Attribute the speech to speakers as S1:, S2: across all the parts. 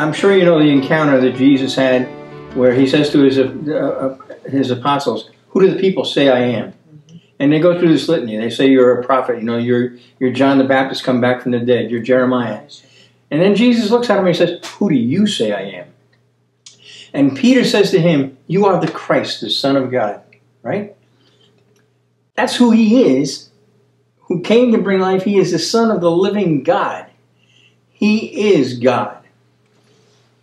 S1: I'm sure you know the encounter that Jesus had where he says to his, uh, uh, his apostles, Who do the people say I am? And they go through this litany. They say you're a prophet. You know, you're you're John the Baptist come back from the dead. You're Jeremiah. And then Jesus looks at him and he says, Who do you say I am? And Peter says to him, You are the Christ, the Son of God. Right? That's who he is, who came to bring life. He is the Son of the living God. He is God.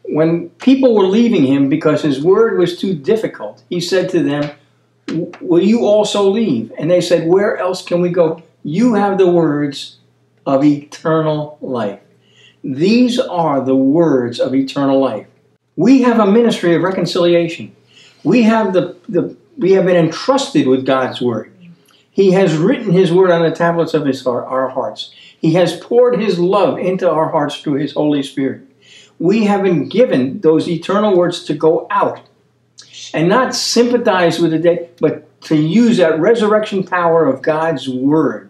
S1: When people were leaving him because his word was too difficult, he said to them, Will you also leave? And they said, Where else can we go? You have the words of eternal life. These are the words of eternal life. We have a ministry of reconciliation. We have the, the we have been entrusted with God's word. He has written his word on the tablets of his heart, our hearts. He has poured his love into our hearts through his Holy Spirit. We have been given those eternal words to go out and not sympathize with the dead, but to use that resurrection power of God's word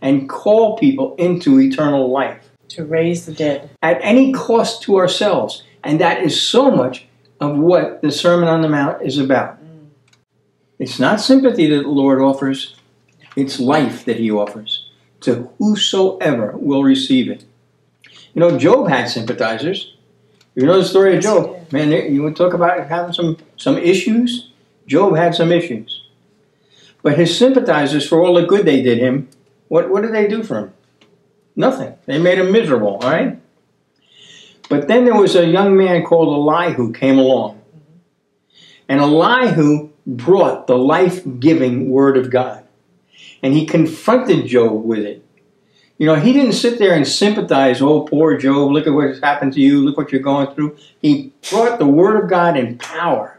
S1: and call people into eternal life.
S2: To raise the dead.
S1: At any cost to ourselves. And that is so much of what the Sermon on the Mount is about. Mm. It's not sympathy that the Lord offers, it's life that He offers to whosoever will receive it. You know, Job had sympathizers. You know the story of Job. Man, you would talk about having some, some issues. Job had some issues. But his sympathizers, for all the good they did him, what, what did they do for him? Nothing. They made him miserable, all right? But then there was a young man called Elihu came along. Mm-hmm. And Elihu brought the life-giving word of God. And he confronted Job with it. You know, he didn't sit there and sympathize, oh, poor Job, look at what's happened to you, look what you're going through. He brought the Word of God in power.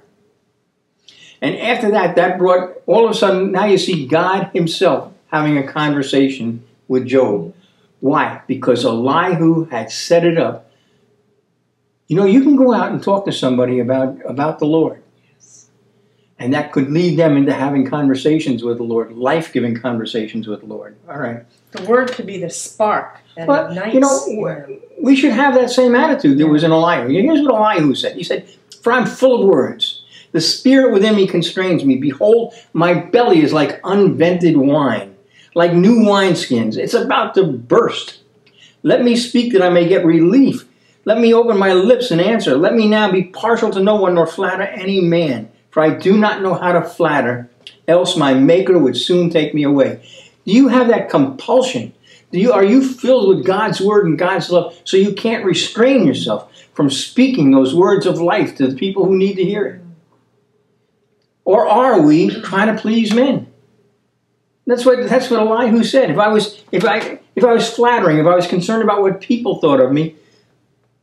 S1: And after that, that brought, all of a sudden, now you see God Himself having a conversation with Job. Why? Because Elihu had set it up. You know, you can go out and talk to somebody about, about the Lord. And that could lead them into having conversations with the Lord, life giving conversations with the Lord. All right.
S2: The word could be the spark that
S1: but, ignites. You know, we should have that same attitude There was in Elihu. Here's what Elihu said He said, For I'm full of words. The spirit within me constrains me. Behold, my belly is like unvented wine, like new wineskins. It's about to burst. Let me speak that I may get relief. Let me open my lips and answer. Let me now be partial to no one nor flatter any man for I do not know how to flatter, else my Maker would soon take me away. Do you have that compulsion? Do you, are you filled with God's word and God's love so you can't restrain yourself from speaking those words of life to the people who need to hear it? Or are we trying to please men? That's what that's what Elihu said. If I was if I if I was flattering, if I was concerned about what people thought of me,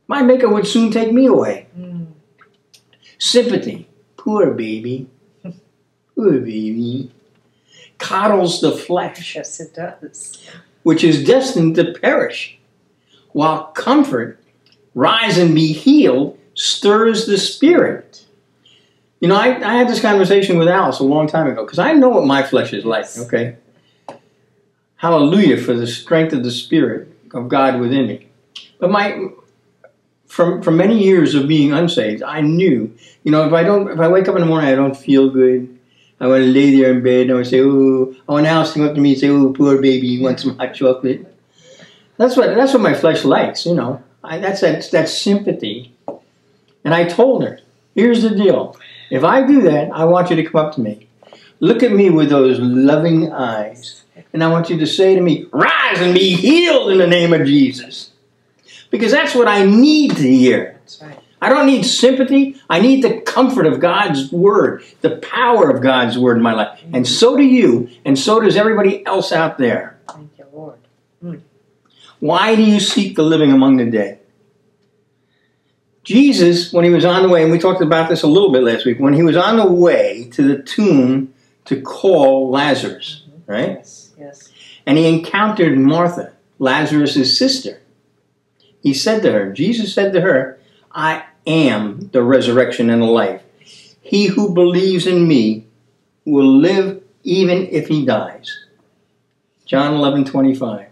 S1: my maker would soon take me away. Mm. Sympathy. Poor baby. Poor baby. Coddles the flesh.
S2: Yes, it does.
S1: Which is destined to perish. While comfort, rise and be healed, stirs the spirit. You know, I, I had this conversation with Alice a long time ago because I know what my flesh is like, okay? Hallelujah for the strength of the Spirit of God within me. But my from from many years of being unsaved, I knew, you know, if I don't, if I wake up in the morning, I don't feel good. I want to lay there in bed and I to say, oh, I want Alice to come up to me and say, oh, poor baby, you want some hot chocolate. That's what that's what my flesh likes, you know. I, that's that that sympathy. And I told her, here's the deal. If I do that, I want you to come up to me. Look at me with those loving eyes. And I want you to say to me, rise and be healed in the name of Jesus because that's what I need to hear. Right. I don't need sympathy. I need the comfort of God's word, the power of God's word in my life. Mm-hmm. And so do you, and so does everybody else out there.
S2: Thank you, Lord. Mm.
S1: Why do you seek the living among the dead? Jesus, when he was on the way, and we talked about this a little bit last week, when he was on the way to the tomb to call Lazarus, mm-hmm. right?
S2: Yes, yes.
S1: And he encountered Martha, Lazarus' sister. He said to her, Jesus said to her, I am the resurrection and the life. He who believes in me will live even if he dies. John 11, 25.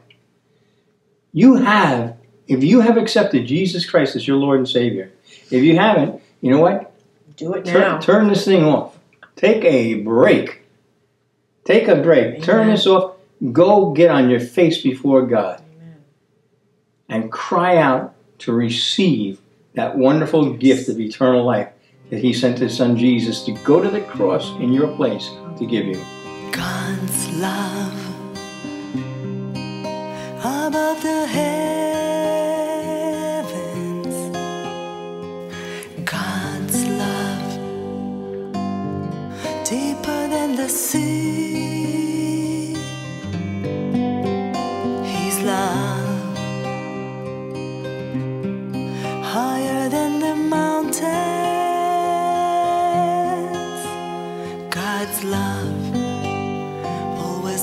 S1: You have if you have accepted Jesus Christ as your Lord and Savior, if you haven't, you know what?
S2: Do it
S1: Turn,
S2: now.
S1: turn this thing off. Take a break. Take a break. Turn this off. Go get on your face before God
S2: Amen.
S1: And cry out to receive that wonderful gift of eternal life that He sent His Son Jesus to go to the cross in your place to give you.
S3: God's love above the heavens. God's love deeper than the sea.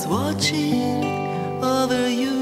S3: Watching over you.